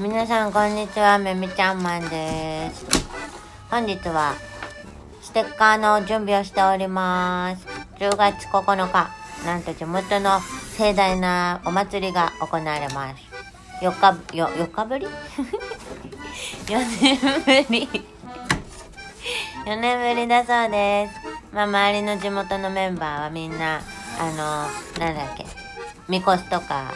皆さんこんにちは。めみちゃんマンです。本日はステッカーの準備をしております。10月9日なんと地元の盛大なお祭りが行われます。4日よ4日ぶり？4年ぶり。4年ぶりだそうです。まあ周りの地元のメンバーはみんなあのなんだっけみこしとか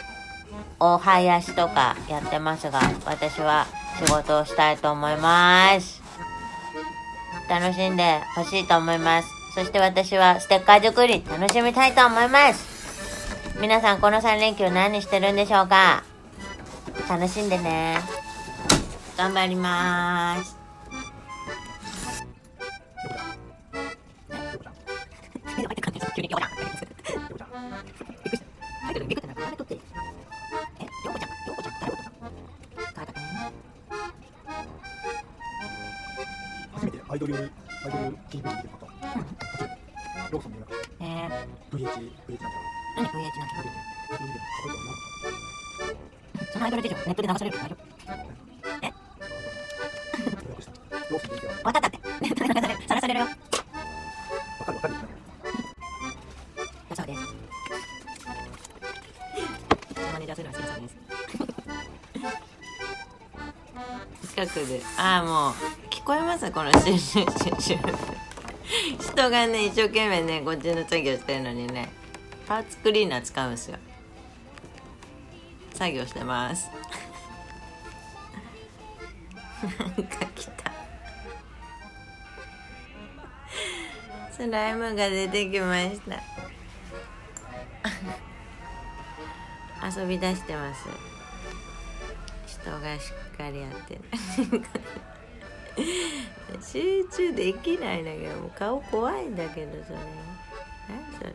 お囃子とかやってますが私は仕事をしたいと思います。楽しんで欲しいと思います。そして私はステッカー作り楽しみたいと思います。皆さんこの3連休何してるんでしょうか？楽しんでね。頑張ります。イドルアイドル DVD 見てる方。ローソンでなん。かえー、VH VH なんて何 VH なんてあるよねそれ見てか？っこいいと思うそのアイドル事情ネットで流されるから大丈夫？わかったってネットで流されるさらされるよ。わかるわかる。ってだそうですマネージャーするのは好きです。近くで。ああもう。聞こえますこのシュシュシュシュ人がね一生懸命ねこっちの作業してるのにねパーツクリーナー使うんですよ。作業してます。なんか来た。スライムが出てきました。遊び出してます。人がしっかりやってる。集中できないんだけどもう顔怖いんだけどそれ。何それ？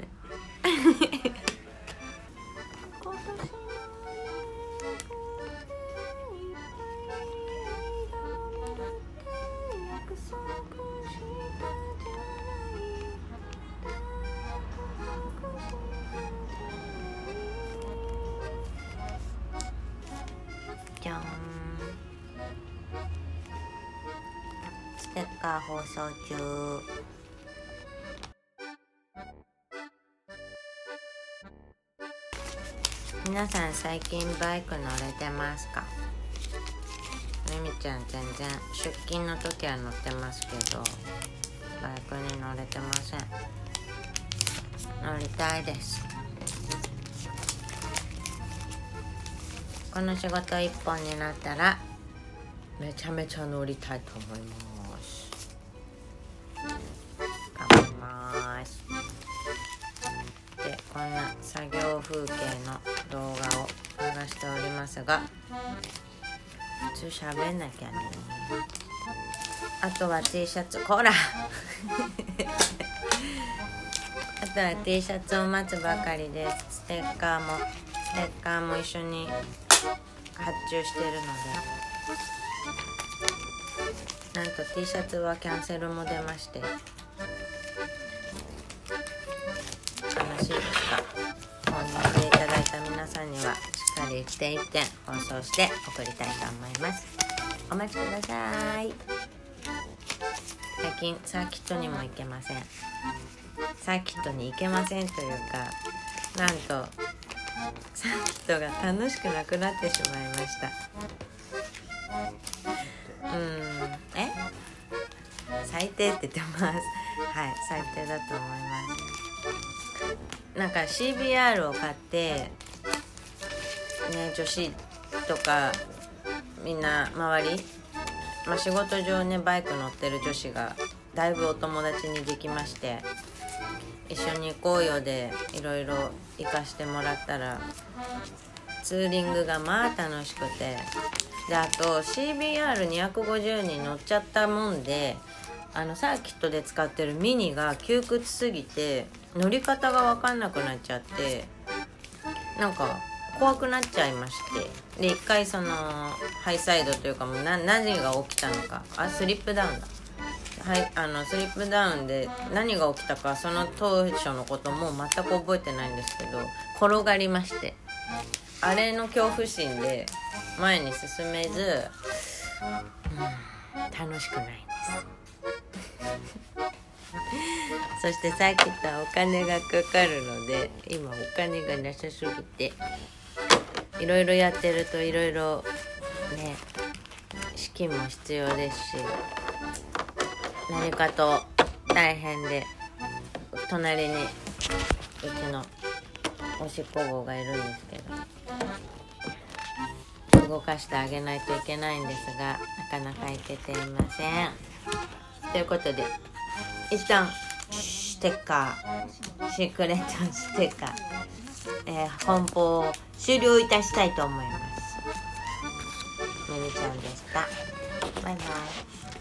ステッカー放送中。皆さん最近バイク乗れてますか？みみちゃん全然出勤の時は乗ってますけどバイクに乗れてません。乗りたいです。この仕事一本になったらめちゃめちゃ乗りたいと思います。風景の動画を流しておりますが普通喋んなきゃね。あとは T シャツこら。あとは T シャツを待つばかりです。ステッカーもステッカーも一緒に発注してるので。なんと T シャツはキャンセルも出まして。悲しいですが。っかり1点1点放送して送りたいと思います。お待ちください。最近サーキットにも行けません。サーキットに行けませんというかなんとサーキットが楽しくなくなってしまいました。うんえ？最低って言ってます。はい最低だと思います。なんか CBR を買ってね女子とかみんな周り、まあ、仕事上ねバイク乗ってる女子がだいぶお友達にできまして一緒に行こうよでいろいろ行かしてもらったらツーリングがまあ楽しくてであと CBR250 に乗っちゃったもんであのサーキットで使ってるミニが窮屈すぎて乗り方が分かんなくなっちゃってなんか怖くなっちゃいまして。で一回そのハイサイドというかもう何が起きたのか。あスリップダウンだ。はいあのスリップダウンで何が起きたかその当初のことも全く覚えてないんですけど転がりまして。あれの恐怖心で前に進めず、うん、楽しくないです。そしてさっきとお金がかかるので今お金がなさすぎていろいろやってるといろいろね資金も必要ですし何かと大変で隣にうちのおしっこ棒がいるんですけど動かしてあげないといけないんですがなかなかいけていません。ということで一旦ステッカーシークレットステッカー、えー、梱包を終了いたしたいと思います。めみちゃんでした。バイバイ。